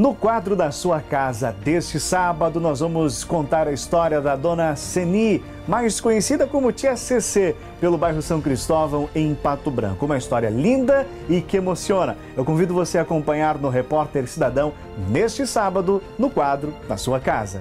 No quadro da sua casa deste sábado, nós vamos contar a história da dona Ceni, mais conhecida como Tia CC, pelo bairro São Cristóvão, em Pato Branco. Uma história linda e que emociona. Eu convido você a acompanhar no Repórter Cidadão neste sábado, no quadro da sua casa.